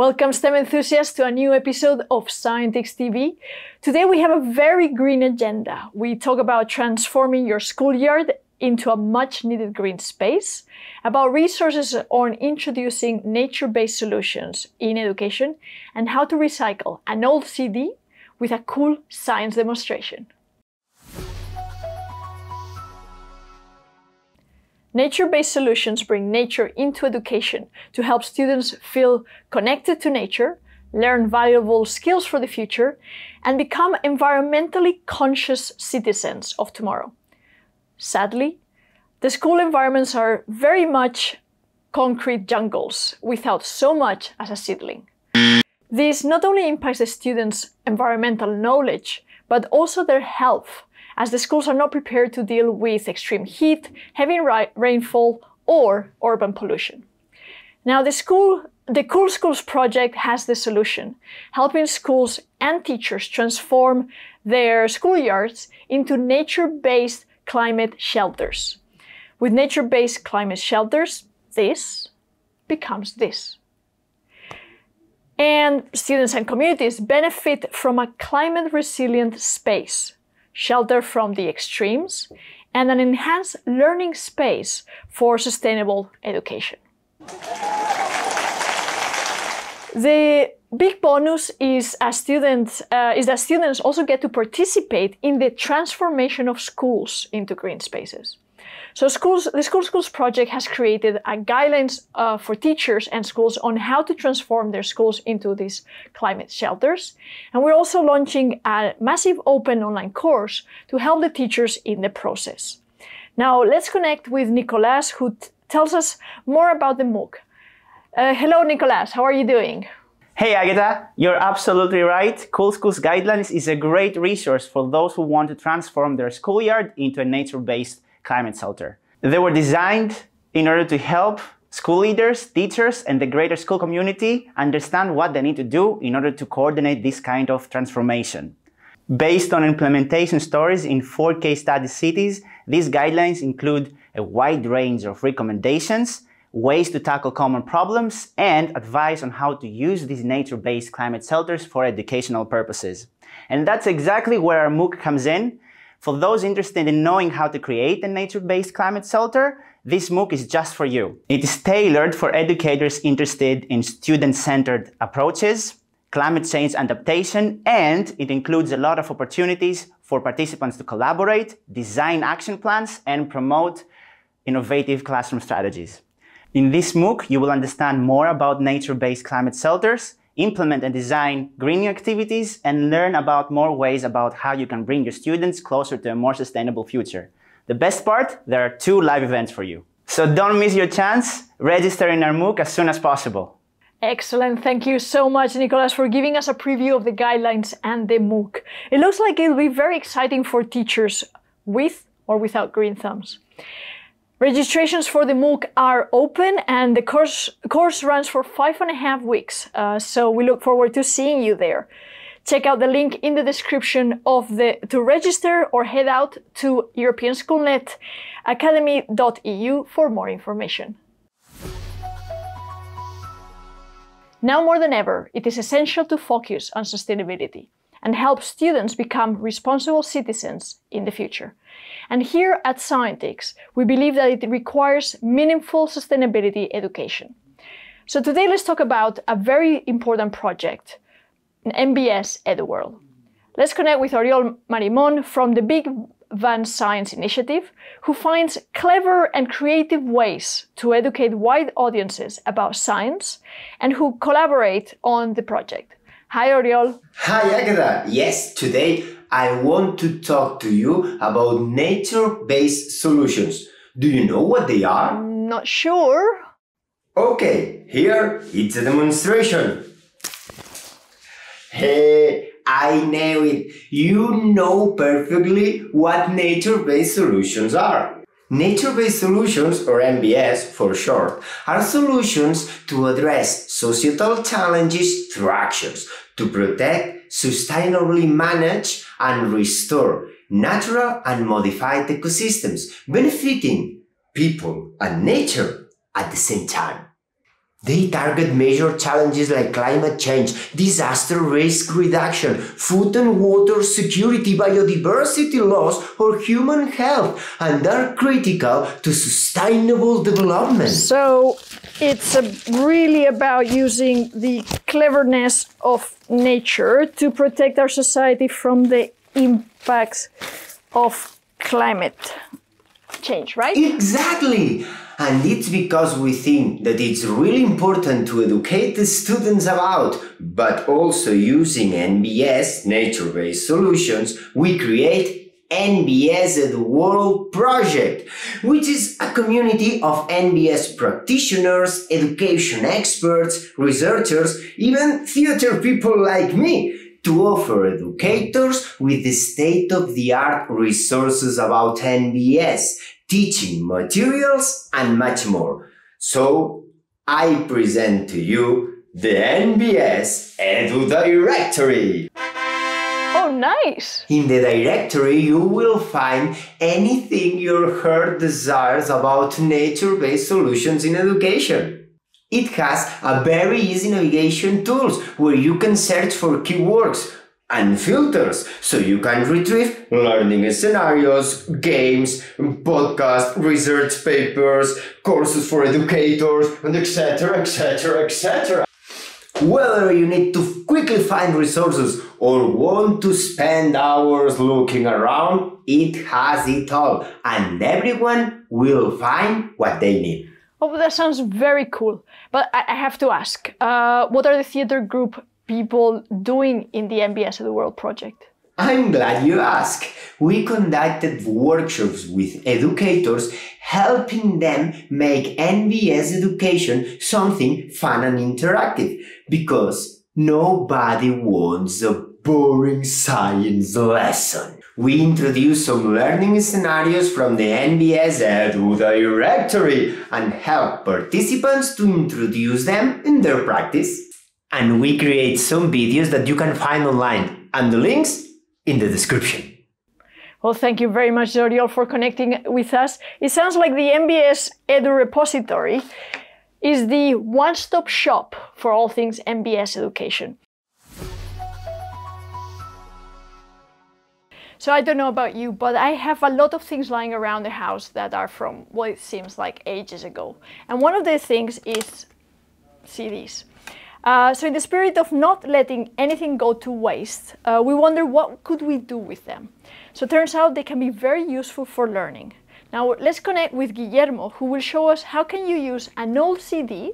Welcome, STEM enthusiasts, to a new episode of Scientix TV. Today we have a very green agenda. We talk about transforming your schoolyard into a much needed green space, about resources on introducing nature based solutions in education, and how to recycle an old CD with a cool science demonstration. Nature-based solutions bring nature into education to help students feel connected to nature, learn valuable skills for the future, and become environmentally conscious citizens of tomorrow. Sadly, the school environments are very much concrete jungles without so much as a seedling. This not only impacts the students' environmental knowledge, but also their health as the schools are not prepared to deal with extreme heat, heavy rainfall, or urban pollution. Now, the school the Cool Schools project has the solution, helping schools and teachers transform their schoolyards into nature-based climate shelters. With nature-based climate shelters, this becomes this. And students and communities benefit from a climate resilient space shelter from the extremes, and an enhanced learning space for sustainable education. The big bonus is, students, uh, is that students also get to participate in the transformation of schools into green spaces. So schools, the Cool Schools project has created a guidelines uh, for teachers and schools on how to transform their schools into these climate shelters. And we're also launching a massive open online course to help the teachers in the process. Now let's connect with Nicolas who tells us more about the MOOC. Uh, hello Nicolas, how are you doing? Hey Agatha, you're absolutely right. Cool Schools Guidelines is a great resource for those who want to transform their schoolyard into a nature-based climate shelter. They were designed in order to help school leaders, teachers, and the greater school community understand what they need to do in order to coordinate this kind of transformation. Based on implementation stories in four case study cities, these guidelines include a wide range of recommendations, ways to tackle common problems, and advice on how to use these nature-based climate shelters for educational purposes. And that's exactly where our MOOC comes in. For those interested in knowing how to create a nature-based climate shelter, this MOOC is just for you. It is tailored for educators interested in student-centered approaches, climate change adaptation, and it includes a lot of opportunities for participants to collaborate, design action plans, and promote innovative classroom strategies. In this MOOC, you will understand more about nature-based climate shelters, implement and design greening activities, and learn about more ways about how you can bring your students closer to a more sustainable future. The best part, there are two live events for you. So don't miss your chance. Register in our MOOC as soon as possible. Excellent. Thank you so much, Nicolas, for giving us a preview of the guidelines and the MOOC. It looks like it'll be very exciting for teachers with or without green thumbs. Registrations for the MOOC are open and the course, course runs for five and a half weeks. Uh, so we look forward to seeing you there. Check out the link in the description of the to register or head out to European Schoolnet academy.eu for more information. Now more than ever, it is essential to focus on sustainability and help students become responsible citizens in the future. And here at Scientix, we believe that it requires meaningful sustainability education. So today let's talk about a very important project, NBS EduWorld. Let's connect with Oriol Marimon from the Big Van Science Initiative, who finds clever and creative ways to educate wide audiences about science and who collaborate on the project. Hi, Oriol. Hi, Agatha. Yes, today I want to talk to you about nature-based solutions. Do you know what they are? Not sure. Okay, here it's a demonstration. Hey, I know it. You know perfectly what nature-based solutions are. Nature-based solutions, or NBS for short, are solutions to address societal challenges through actions to protect, sustainably manage, and restore natural and modified ecosystems, benefiting people and nature at the same time. They target major challenges like climate change, disaster risk reduction, food and water security, biodiversity loss, or human health, and are critical to sustainable development. So it's really about using the cleverness of nature to protect our society from the impacts of climate change, right? Exactly! And it's because we think that it's really important to educate the students about, but also using NBS, nature-based solutions, we create NBS Edu World Project, which is a community of NBS practitioners, education experts, researchers, even theater people like me, to offer educators with the state-of-the-art resources about NBS, teaching materials, and much more. So I present to you the NBS Edu Directory. Oh, nice! In the directory, you will find anything your heart desires about nature-based solutions in education. It has a very easy navigation tools where you can search for keywords and filters so you can retrieve learning scenarios, games, podcasts, research papers, courses for educators, and etc. etc. etc. Whether you need to quickly find resources or want to spend hours looking around, it has it all, and everyone will find what they need. Oh, that sounds very cool. But I, have to ask, uh, what are the theater group people doing in the NBS Edu World project? I'm glad you asked. We conducted workshops with educators, helping them make NBS education something fun and interactive, because nobody wants a boring science lesson. We introduced some learning scenarios from the NBS Edu directory and help participants to introduce them in their practice. And we create some videos that you can find online, and the links in the description. Well, thank you very much, Oriol, for connecting with us. It sounds like the NBS Edu repository is the one-stop shop for all things NBS education. So I don't know about you, but I have a lot of things lying around the house that are from what seems like ages ago. And one of the things is CDs. Uh, so in the spirit of not letting anything go to waste, uh, we wonder what could we do with them. So it turns out they can be very useful for learning. Now let's connect with Guillermo, who will show us how can you use an old CD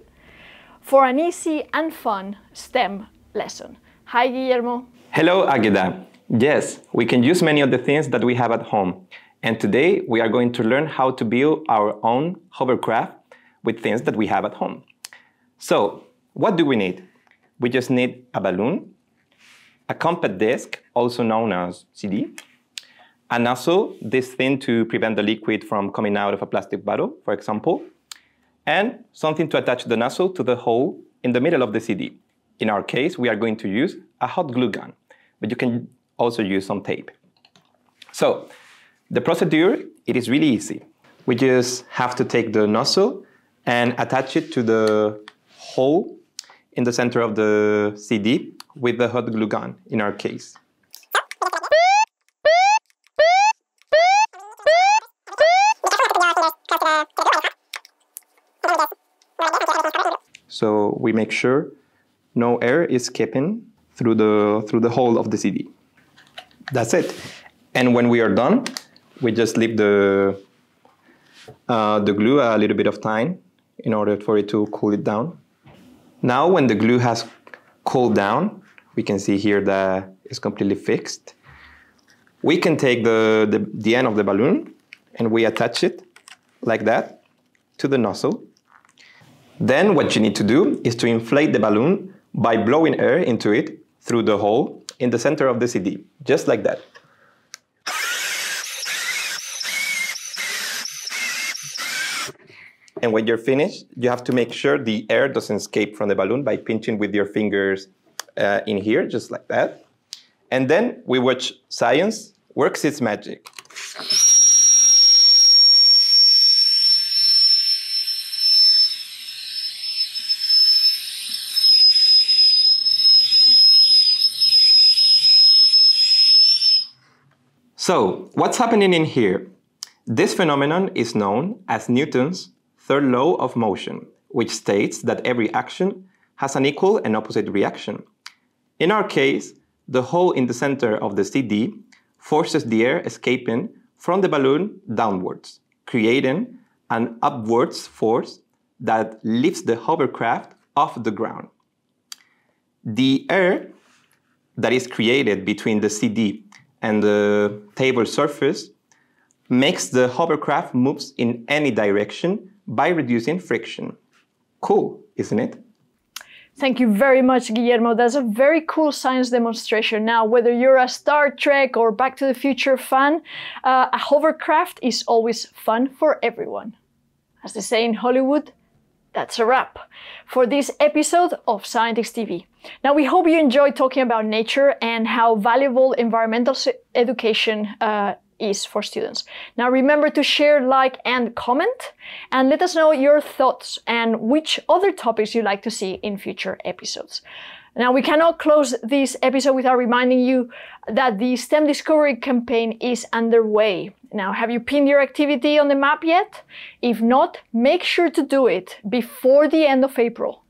for an easy and fun STEM lesson. Hi, Guillermo. Hello, Ageda. Yes, we can use many of the things that we have at home. And today we are going to learn how to build our own hovercraft with things that we have at home. So, what do we need? We just need a balloon, a compact disc, also known as CD, and also this thing to prevent the liquid from coming out of a plastic bottle, for example, and something to attach the nozzle to the hole in the middle of the CD. In our case, we are going to use a hot glue gun, but you can also use some tape. So the procedure, it is really easy. We just have to take the nozzle and attach it to the hole in the center of the CD with the hot glue gun in our case. So we make sure no air is escaping through the, through the hole of the CD. That's it. And when we are done, we just leave the, uh, the glue a little bit of time in order for it to cool it down. Now when the glue has cooled down, we can see here that it's completely fixed. We can take the, the, the end of the balloon and we attach it like that to the nozzle. Then what you need to do is to inflate the balloon by blowing air into it through the hole in the center of the CD, just like that. And when you're finished, you have to make sure the air doesn't escape from the balloon by pinching with your fingers uh, in here, just like that. And then we watch science works its magic. So, what's happening in here? This phenomenon is known as Newton's third law of motion, which states that every action has an equal and opposite reaction. In our case, the hole in the center of the CD forces the air escaping from the balloon downwards, creating an upwards force that lifts the hovercraft off the ground. The air that is created between the CD and the table surface makes the hovercraft moves in any direction by reducing friction. Cool, isn't it? Thank you very much, Guillermo. That's a very cool science demonstration. Now, whether you're a Star Trek or Back to the Future fan, uh, a hovercraft is always fun for everyone. As they say in Hollywood, that's a wrap for this episode of Scientix TV. Now, we hope you enjoyed talking about nature and how valuable environmental education uh, is for students. Now remember to share, like, and comment, and let us know your thoughts and which other topics you'd like to see in future episodes. Now, we cannot close this episode without reminding you that the STEM Discovery campaign is underway. Now, have you pinned your activity on the map yet? If not, make sure to do it before the end of April.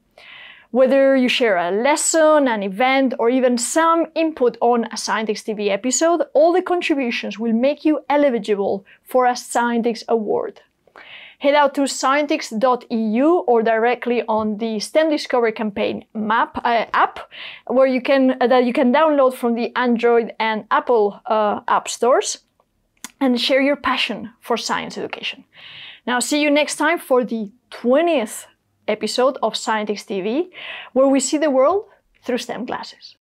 Whether you share a lesson, an event, or even some input on a Scientix TV episode, all the contributions will make you eligible for a Scientix award. Head out to scientix.eu or directly on the STEM Discovery Campaign map uh, app, where you can uh, that you can download from the Android and Apple uh, app stores, and share your passion for science education. Now, see you next time for the 20th episode of Scientix TV, where we see the world through STEM glasses.